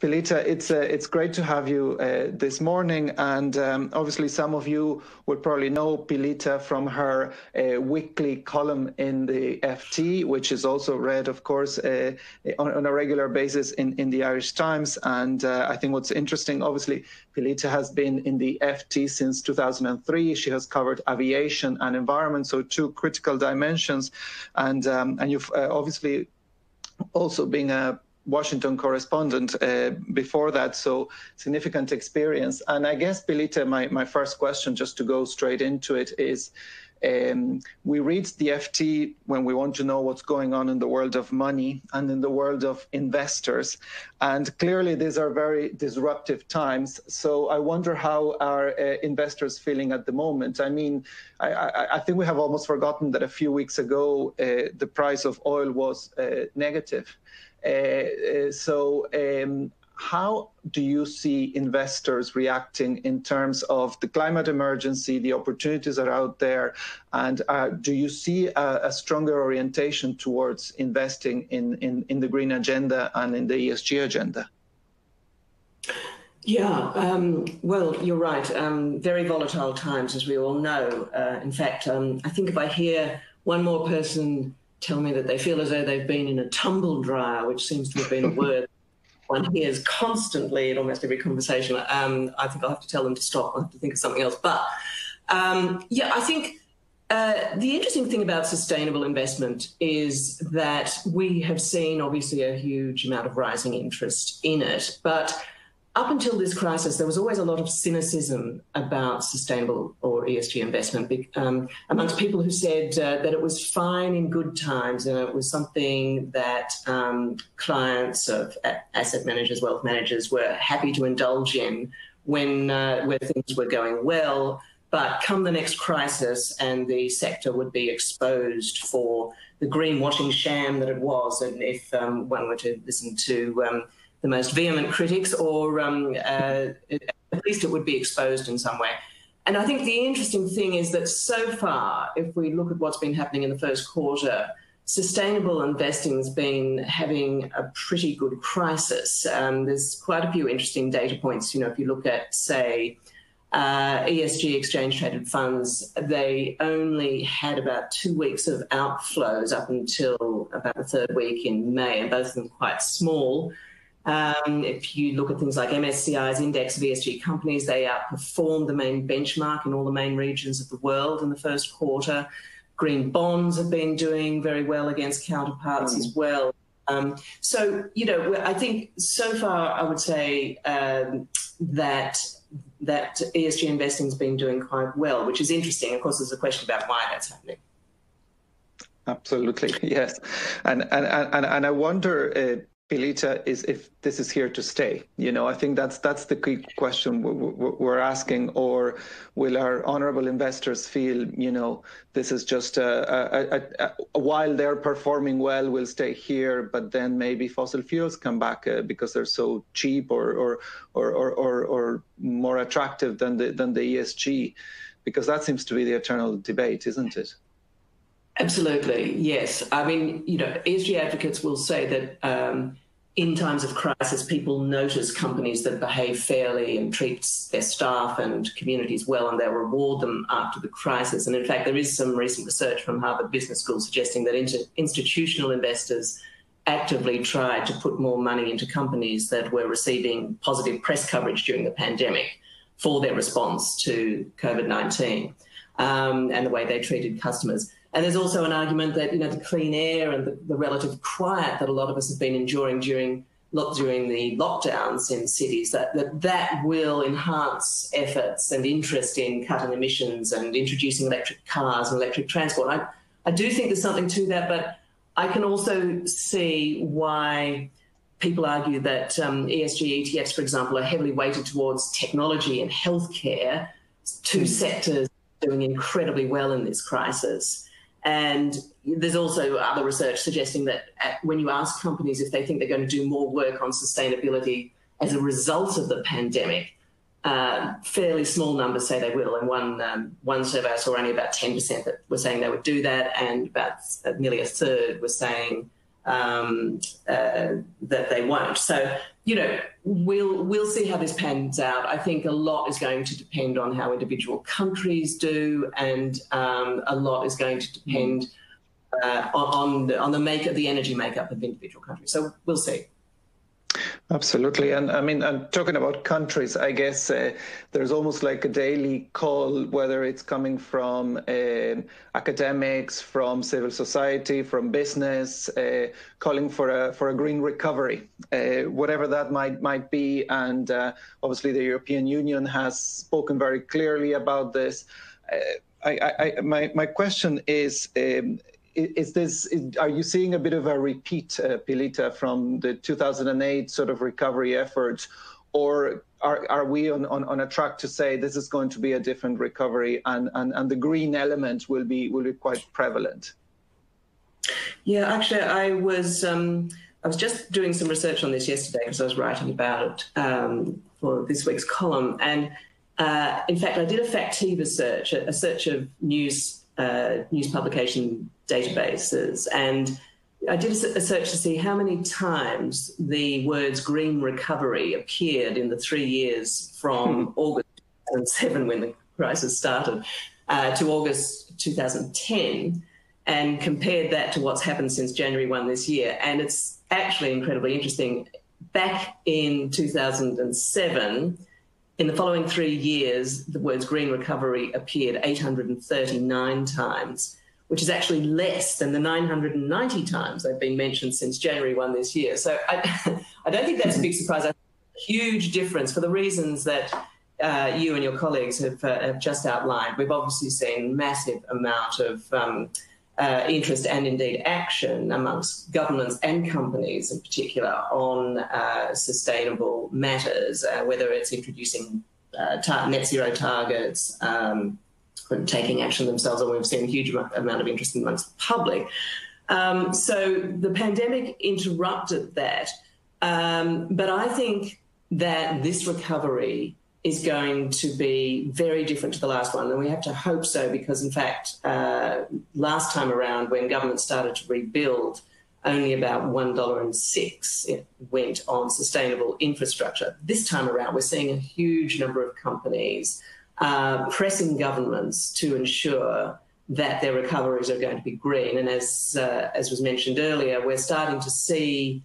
Pilita, it's uh, it's great to have you uh, this morning, and um, obviously some of you would probably know Pilita from her uh, weekly column in the FT, which is also read, of course, uh, on, on, a regular basis in, in the Irish Times. And uh, I think what's interesting, obviously, Pilita has been in the FT since 2003. She has covered aviation and environment, so two critical dimensions, and um, and you've uh, obviously also being a Washington correspondent uh, before that, so significant experience. And I guess, Pilita, my, my first question, just to go straight into it, is um, we read the FT when we want to know what's going on in the world of money and in the world of investors. And clearly, these are very disruptive times. So I wonder how are uh, investors feeling at the moment? I mean, I, I, I, think we have almost forgotten that a few weeks ago, uh, the price of oil was uh, negative. Uh, uh, so um, how do you see investors reacting in terms of the climate emergency, the opportunities that are out there, and uh, do you see a, stronger orientation towards investing in, the green agenda and in the ESG agenda? Yeah, um, well, you're right. Um, very volatile times, as we all know. In fact, I think if I hear one more person tell me that they feel as though they've been in a tumble dryer, which seems to have been a word one hears constantly in almost every conversation. Um, I think I'll have to tell them to stop. I'll have to think of something else. But um, yeah, I think uh, the interesting thing about sustainable investment is that we have seen obviously a huge amount of rising interest in it, but up until this crisis, there was always a lot of cynicism about sustainable or ESG investment um, amongst people who said uh, that it was fine in good times and it was something that um, clients of asset managers, wealth managers were happy to indulge in when uh, things were going well. But come the next crisis, and the sector would be exposed for the greenwashing sham that it was. And if um, one were to listen to um, the most vehement critics, or um, uh, at least it would be exposed in some way. And I think the interesting thing is that so far, if we look at what's been happening in the first quarter, sustainable investing has been having a pretty good crisis. Um, there's quite a few interesting data points. You know, if you look at, say, uh, ESG exchange traded funds, they only had about two weeks of outflows up until about the third week in May, and both of them quite small. Um, if you look at things like MSCI's index of ESG companies, they outperformed the main benchmark in all the main regions of the world in the first quarter. Green bonds have been doing very well against counterparts mm. as well. Um, so, you know, I think so far I would say um, that that ESG investing has been doing quite well, which is interesting. Of course, there's a question about why that's happening. Absolutely, yes, and and and, and I wonder, uh, Pilita, is if this is here to stay. You know, I think that's that's the key question we're asking. Or will our honourable investors feel, you know, this is just a, a, a, a, while they're performing well, we'll stay here, but then maybe fossil fuels come back uh, because they're so cheap or or, or or or or more attractive than the than the ESG, because that seems to be the eternal debate, isn't it? Absolutely, yes. I mean, you know, ESG advocates will say that um, in times of crisis, people notice companies that behave fairly and treat their staff and communities well, and they'll reward them after the crisis. And in fact, there is some recent research from Harvard Business School suggesting that inter- institutional investors actively tried to put more money into companies that were receiving positive press coverage during the pandemic for their response to COVID 19 um, and the way they treated customers. And there's also an argument that you know the clean air and the, the relative quiet that a lot of us have been enjoying during during the lockdowns in cities that, that that will enhance efforts and interest in cutting emissions and introducing electric cars and electric transport. I, I do think there's something to that, but I can also see why people argue that um, ESG ETFs, for example, are heavily weighted towards technology and healthcare, two mm. sectors doing incredibly well in this crisis. And there's also other research suggesting that when you ask companies if they think they're going to do more work on sustainability as a result of the pandemic, uh, fairly small numbers say they will. And one um, one survey I saw only about 10% that were saying they would do that, and about nearly a third were saying um, uh, that they won't. So, you know, we'll we'll see how this pans out. I think a lot is going to depend on how individual countries do, and um, a lot is going to depend uh, on the, on the make of the energy makeup of individual countries. So we'll see. Absolutely. And I mean, I'm talking about countries, I guess uh, there's almost like a daily call, whether it's coming from uh, academics, from civil society, from business, uh, calling for a, for a green recovery, uh, whatever that might, might be. And uh, obviously the European Union has spoken very clearly about this. Uh, I, I, my, my question is, um, is this are you seeing a bit of a repeat, uh, Pilita, from the 2008 sort of recovery efforts, or are, are we on, on, on a track to say this is going to be a different recovery and, and, and the green element will be will be quite prevalent? Yeah, actually, I was um, I was just doing some research on this yesterday because I was writing about it um, for this week's column, and uh, in fact, I did a Factiva search, a search of news uh, news publication databases. And I did a search to see how many times the words green recovery appeared in the three years from hmm. August 2007, when the crisis started, uh, to August 2010, and compared that to what's happened since January 1 this year. And it's actually incredibly interesting. Back in 2007, in the following three years, the words green recovery appeared 839 times which is actually less than the 990 times they've been mentioned since January 1 this year. So I, I don't think that's a big surprise. A huge difference for the reasons that uh, you and your colleagues have, uh, have, just outlined. We've obviously seen massive amount of um, uh, interest and indeed action amongst governments and companies in particular on uh, sustainable matters, uh, whether it's introducing uh, net zero targets, um, taking action themselves, and we've seen a huge amount of interest amongst the public. Um, so the pandemic interrupted that. Um, but I think that this recovery is going to be very different to the last one. And we have to hope so because, in fact, uh, last time around, when government started to rebuild, only about $1.06 it went on sustainable infrastructure. This time around, we're seeing a huge number of companies uh, pressing governments to ensure that their recoveries are going to be green. And as, uh, as was mentioned earlier, we're starting to see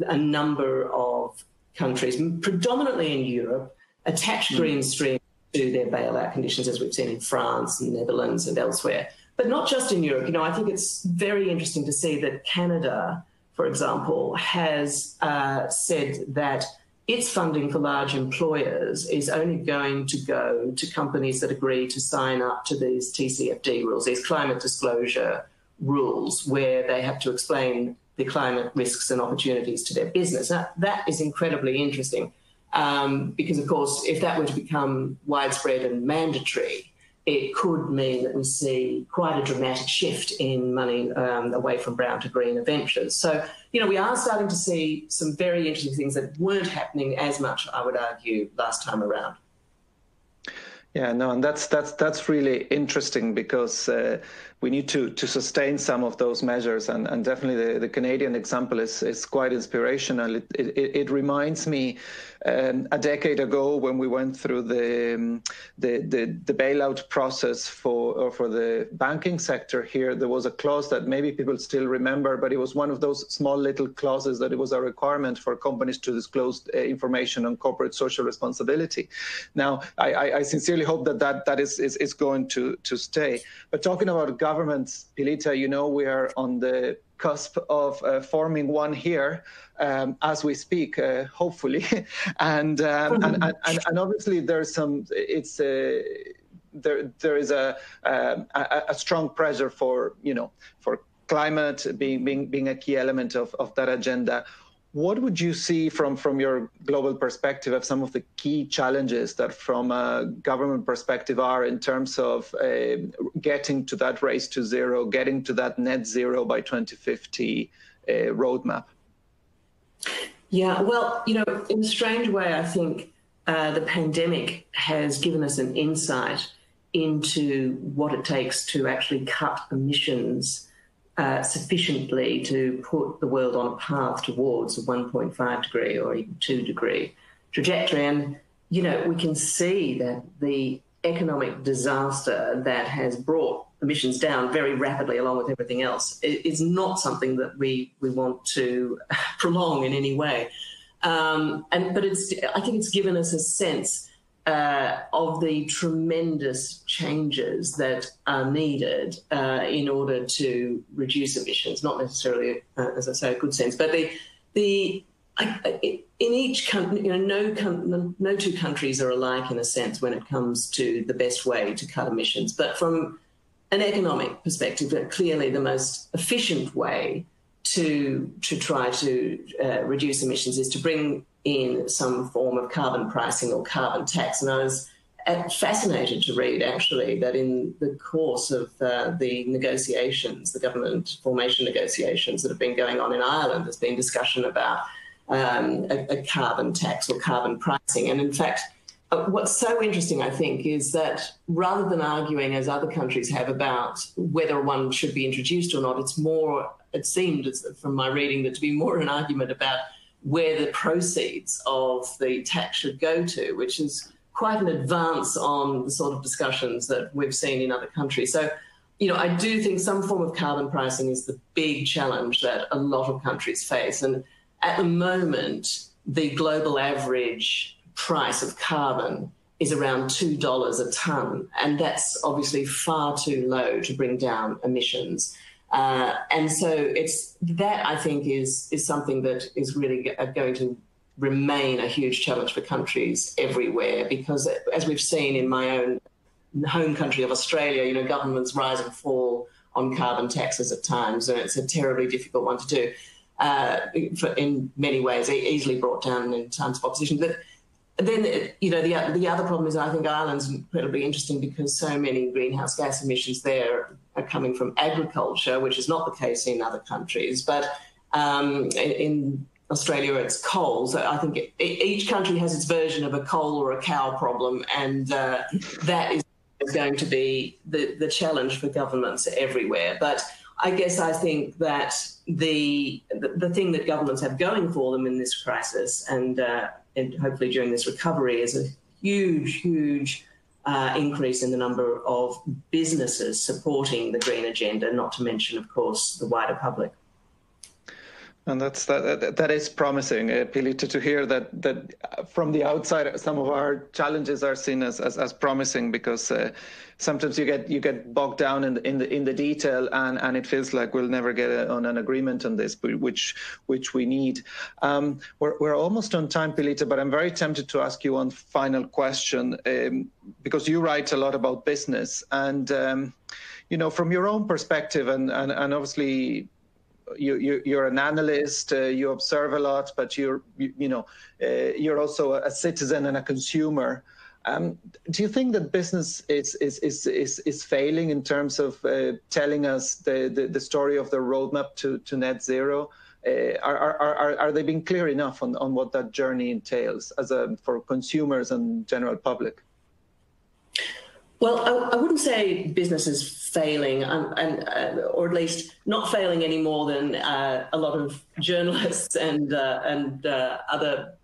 a number of countries, predominantly in Europe, attach mm. green stream to their bailout conditions, as we've seen in France and Netherlands and elsewhere. But not just in Europe. You know, I think it's very interesting to see that Canada, for example, has uh, said that its funding for large employers is only going to go to companies that agree to sign up to these TCFD rules, these climate disclosure rules, where they have to explain the climate risks and opportunities to their business. Now, that is incredibly interesting um, because, of course, if that were to become widespread and mandatory, it could mean that we see quite a dramatic shift in money um, away from brown to green ventures. So, you know, we are starting to see some very interesting things that weren't happening as much, I would argue, last time around. Yeah, no, and that's that's that's really interesting because uh, we need to to sustain some of those measures, and, and definitely the, the Canadian example is is quite inspirational. It it, it reminds me um, a decade ago when we went through the, um, the, the the bailout process for for the banking sector here. There was a clause that maybe people still remember, but it was one of those small little clauses that it was a requirement for companies to disclose uh, information on corporate social responsibility. Now, I, I, I sincerely hope that that, that is, is, is going to, to stay. But talking about governments, Pilita, you know, we are on the cusp of uh, forming one here um, as we speak, uh, hopefully. and, um, and, and, and obviously there's some, it's a, uh, there, there is a, um, a, a strong pressure for, you know, for climate being, being, being a key element of, of that agenda. What would you see from, from your global perspective of some of the key challenges that from a government perspective are in terms of uh, getting to that race to zero, getting to that net zero by 2050 uh, roadmap? Yeah, well, you know, in a strange way, I think uh, the pandemic has given us an insight into what it takes to actually cut emissions uh, sufficiently to put the world on a path towards a 1.5 degree or even 2 degree trajectory. And, you know, we can see that the economic disaster that has brought emissions down very rapidly along with everything else is not something that we, we want to prolong in any way. Um, and but it's I think it's given us a sense uh, of the tremendous changes that are needed uh, in order to reduce emissions. Not necessarily, uh, as I say, a good sense, but the the in each country, you know, no, no two countries are alike in a sense when it comes to the best way to cut emissions. But from an economic perspective, clearly the most efficient way to to try to uh, reduce emissions is to bring in some form of carbon pricing or carbon tax. And I was uh, fascinated to read actually that in the course of uh, the negotiations, the government formation negotiations that have been going on in Ireland, there's been discussion about um, a, a, carbon tax or carbon pricing. And in fact, uh, what's so interesting, I think, is that rather than arguing as other countries have about whether one should be introduced or not, it's more, it seemed from my reading that to be more an argument about where the proceeds of the tax should go to, which is quite an advance on the sort of discussions that we've seen in other countries. So, you know, I do think some form of carbon pricing is the big challenge that a lot of countries face. And at the moment, the global average price of carbon is around $2 a tonne. And that's obviously far too low to bring down emissions. Uh, and so it's that I think is is something that is really going to remain a huge challenge for countries everywhere because as we've seen in my own home country of Australia, you know, governments rise and fall on carbon taxes at times, and it's a terribly difficult one to do. Uh, for, in many ways, easily brought down in times of opposition. But then, you know, the, the other problem is I think Ireland's incredibly interesting because so many greenhouse gas emissions there are coming from agriculture, which is not the case in other countries. But um, in Australia, it's coal. So I think it, each country has its version of a coal or a cow problem, and uh, that is going to be the, the challenge for governments everywhere. But I guess I think that the, the, thing that governments have going for them in this crisis, and uh, and hopefully during this recovery, is a huge, huge uh, increase in the number of businesses supporting the green agenda. Not to mention, of course, the wider public. And that's that, that is promising, uh, Pilita, to hear that that from the outside, some of our challenges are seen as as, as promising because uh, sometimes you get you get bogged down in the in the in the detail, and and it feels like we'll never get a, on an agreement on this, which which we need. Um, we're we're almost on time, Pilita, but I'm very tempted to ask you one final question um, because you write a lot about business and. Um, you know, from your own perspective, and, and, and obviously you, you are an analyst, uh, you observe a lot, but you're you, you know uh, you're also a citizen and a consumer. Um, do you think that business is is is is, is failing in terms of uh, telling us the, the, the story of the roadmap to to net zero? Uh, are, are, are, are they being clear enough on, on what that journey entails as a, for consumers and general public? Well, I, I, wouldn't say business is failing, um, and, uh, or at least not failing any more than uh, a lot of journalists and uh, and uh, other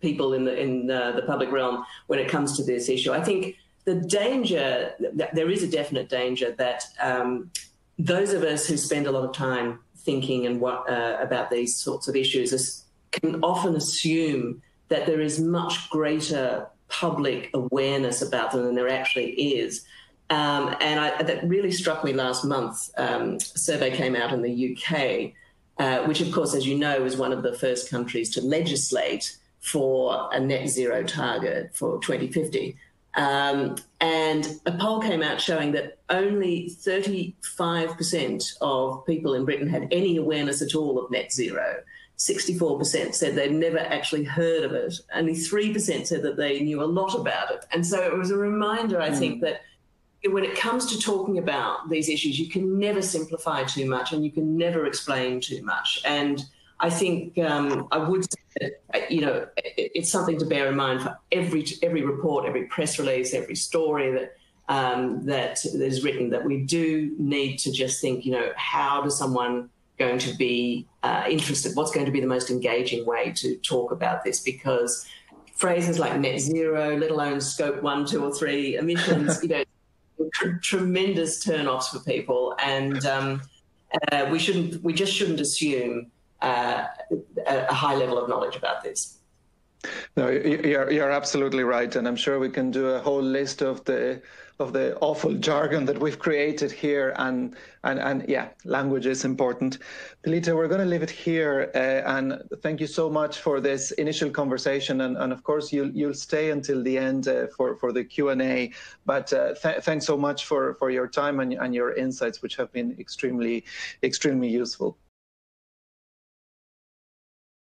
people in the in the public realm when it comes to this issue. I think the danger, there is a definite danger that um, those of us who spend a lot of time thinking and what, uh, about these sorts of issues can often assume that there is much greater public awareness about them than there actually is. Um, and I, that really struck me last month. Um, a survey came out in the UK, uh, which, of course, as you know, is one of the first countries to legislate for a net zero target for 2050. Um, and a poll came out showing that only 35% of people in Britain had any awareness at all of net zero. 64% said they'd never actually heard of it. Only 3% said that they knew a lot about it. And so it was a reminder, I mm. think, that when it comes to talking about these issues, you can never simplify too much and you can never explain too much. And I think um, I would say that, you know, it's something to bear in mind for every every report, every press release, every story that um, that is written that we do need to just think, you know, how does someone going to be uh, interested? What's going to be the most engaging way to talk about this? Because phrases like net zero, let alone scope one, two, or three emissions, you know, tr tremendous turnoffs for people, and um, uh, we shouldn't, we just shouldn't assume uh, a high level of knowledge about this. No, you're you're absolutely right, and I'm sure we can do a whole list of the of the awful jargon that we've created here. And and and yeah, language is important. Pilita, we're going to leave it here. Uh, and thank you so much for this initial conversation. And, and of course, you'll you'll stay until the end uh, for for the Q and A. But uh, th thanks so much for for your time and and your insights, which have been extremely extremely useful.